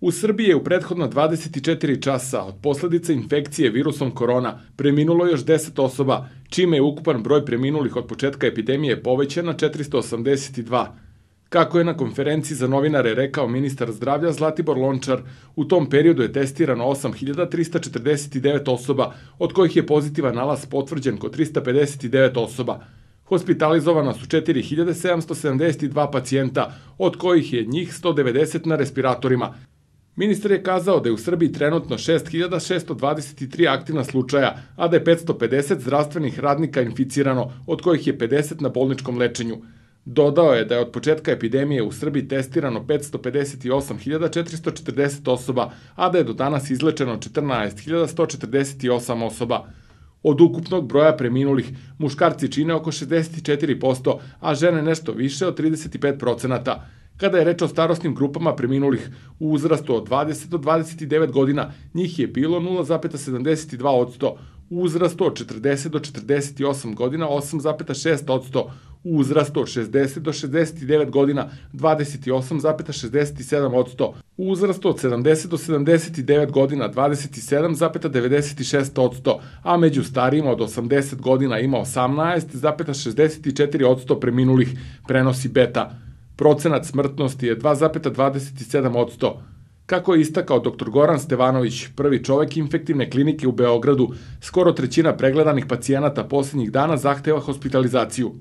U Srbiji je u prethodno 24 časa od posledica infekcije virusom korona preminulo još 10 osoba, čime je ukupan broj preminulih od početka epidemije povećan na 482. Kako je na konferenciji za novinare rekao ministar zdravlja Zlatibor Lončar, u tom periodu je testirano 8349 osoba, od kojih je pozitivan nalaz potvrđen kod 359 osoba. Hospitalizovana su 4772 pacijenta, od kojih je njih 190 na respiratorima, Ministar je kazao da je u Srbiji trenutno 6623 aktivna slučaja, a da je 550 zdravstvenih radnika inficirano, od kojih je 50 na bolničkom lečenju. Dodao je da je od početka epidemije u Srbiji testirano 558.440 osoba, a da je do danas izlečeno 14.148 osoba. Od ukupnog broja preminulih, muškarci čine oko 64%, a žene nešto više od 35%. Kada je reč o starostnim grupama preminulih u uzrastu od 20 do 29 godina, njih je bilo 0,72 odsto, u uzrastu od 40 do 48 godina 8,6 odsto, u uzrastu od 60 do 69 godina 28,67 odsto, u uzrastu od 70 do 79 godina 27,96 odsto, a među starijima od 80 godina ima 18,64 odsto preminulih prenosi beta. Procenat smrtnosti je 2,27 od 100. Kako je istakao dr. Goran Stevanović, prvi čovek infektivne klinike u Beogradu, skoro trećina pregledanih pacijenata poslednjih dana zahteva hospitalizaciju.